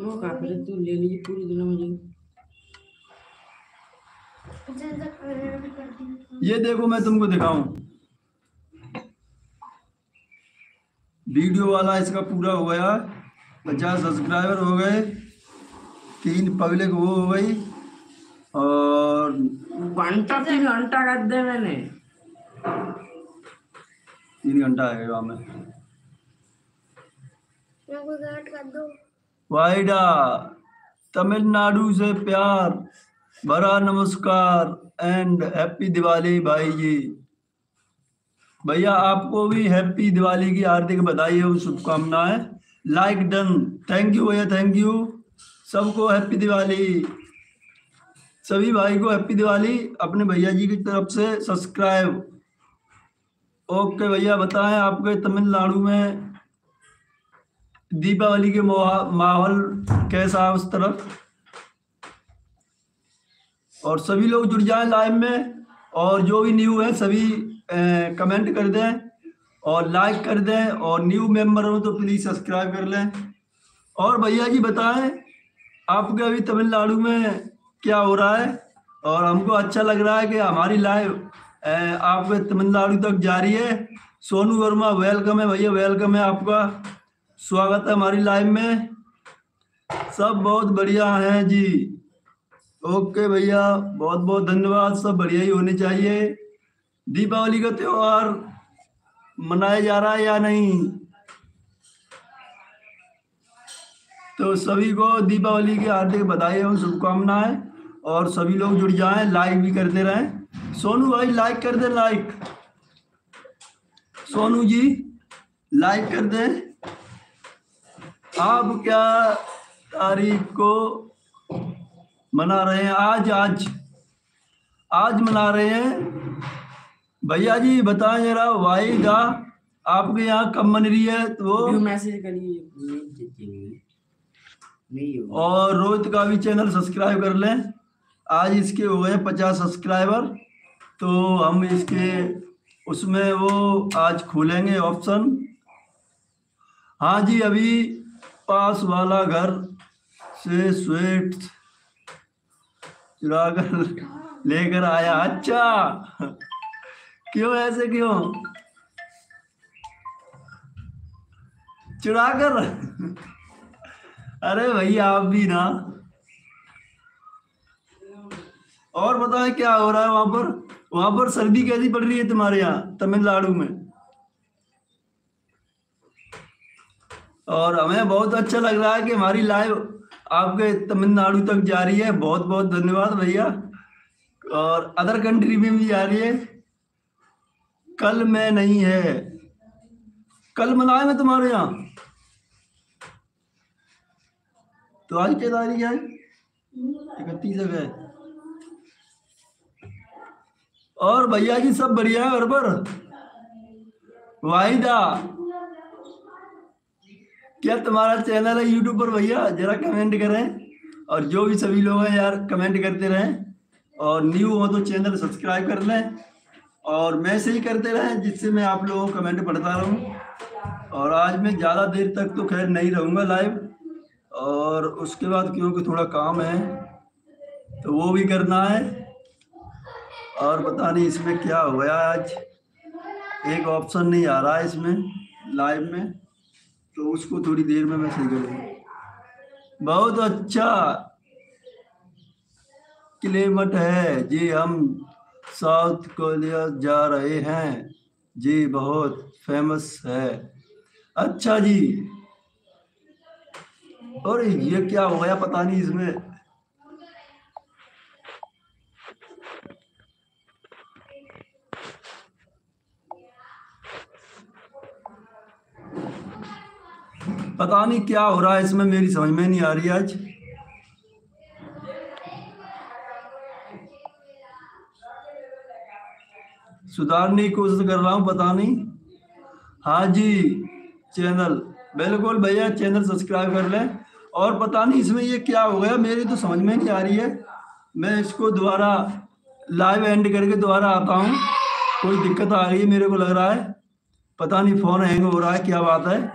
वो का फिर तू ले लीजिए पूरी दुनिया मुझे ये देखो मैं तुमको दिखाऊँ। वीडियो वाला इसका पूरा हो गया। पचास सब्सक्राइबर हो गए। तीन पब्लिक वो हो गई। और घंटा तीन घंटा कर दे मैंने। तीन घंटा है वहाँ में। वाइडा तमिलनाडु से प्यार। बड़ा नमस्कार एंड हैप्पी दिवाली भाई जी। भैया, आपको भी हैप्पी दिवाली की हार्दिक बधाई और शुभकामनाएँ। लाइक डन थैंक यू भैया थैंक यू सबको हैप्पी दिवाली। सभी भाई को हैप्पी दिवाली। अपने भैया जी की तरफ़ से सब्सक्राइब ओके भैया, बताएँ आपके तमिलनाडु में दीपावली के माहौल कैसा है उस तरफ़। और सभी लोग जुड़ जाएँ लाइव में, और जो भी न्यू है, सभी कमेंट कर दें, और लाइक कर दें, और न्यू मेंबर हो तो प्लीज़ सब्सक्राइब कर लें। और भैया जी बताएँ, आपके अभी तमिलनाडु में क्या हो रहा है? और हमको अच्छा लग रहा है कि हमारी लाइव आपके तमिलनाडु तक जारी है। सोनू वर्मा वेलकम है भैया वेलकम है आपका। स्वागत है हमारी लाइव में। सब बहुत बढ़िया हैं जी। ओके भैया बहुत बहुत धन्यवाद, सब बढ़िया ही होने चाहिए। दीपावली का त्योहार मनाया जा रहा है या नहीं? तो सभी को दीपावली की हार्दिक बधाई और शुभकामनाएँ और सभी लोग जुड़ जाएँ लाइक भी करते रहें। सोनू भाई लाइक कर दे लाइक सोनू जी लाइक कर दें। आप क्या तारीख को मना रहे हैं? आज आज आज मना रहे हैं? भैया जी बताएँ जरा वाईदा आपके यहाँ कब मन रही है तो मैसेज करिए और रोहित का भी चैनल सब्सक्राइब कर लें। आज इसके हो गए पचास सब्सक्राइबर तो हम इसके उसमें वो आज खोलेंगे ऑप्शन। हाँ जी अभी पास वाला घर से स्वेट चुरा कर लेकर आया। अच्छा। क्यों, ऐसे क्यों? चुरा कर अरे भाई, आप भी ना। और बताएँ, क्या हो रहा है वहाँ पर? वहाँ पर सर्दी कैसी पड़ रही है तुम्हारे यहाँ, तमिलनाडु में? और हमें बहुत अच्छा लग रहा है कि हमारी लाइव आपके तमिलनाडु तक जा रही है। बहुत बहुत धन्यवाद भैया। और अदर कंट्री में भी जा रही है। कल में नहीं है। कल मनाए मैं तुम्हारे यहाँ। तो आज क्या तारीख है। इकतीस है। और भैया जी सब बढ़िया है घर पर? वाहिदा। क्या तुम्हारा चैनल है यूट्यूब पर भैया? जरा कमेंट करें। और जो भी सभी लोग हैं यार कमेंट करते रहें। और न्यू हो तो चैनल सब्सक्राइब कर लें। और मैसेज करते रहें, जिससे मैं आप लोगों को कमेंट पढ़ता रहूँ। और आज मैं ज़्यादा देर तक तो खैर नहीं रहूँगा लाइव और उसके बाद क्योंकि थोड़ा काम है तो वो भी करना है। और पता नहीं इसमें क्या हो गया आज। एक ऑप्शन नहीं आ रहा है इसमें लाइव में। तो उसको थोड़ी देर में मैं सही करूँगा बहुत अच्छा। क्लेमट है। जी, हम साउथ कोरिया जा रहे हैं। जी, बहुत फ़ेमस है। अच्छा जी। और ये क्या हो गया? पता नहीं इसमें। पता नहीं क्या हो रहा है, इसमें मेरी समझ में नहीं आ रही आज। सुधारने की कोशिश कर रहा हूँ, पता नहीं। हाँ जी, चैनल। बिल्कुल भैया, चैनल सब्सक्राइब कर लें। और पता नहीं इसमें ये क्या हो गया, मेरी तो समझ में नहीं आ रही है। मैं इसको दोबारा लाइव एंड करके दोबारा आता हूँ। कोई दिक्कत आ रही है, मेरे को लग रहा है। पता नहीं फ़ोन हैंग हो रहा है, क्या बात है।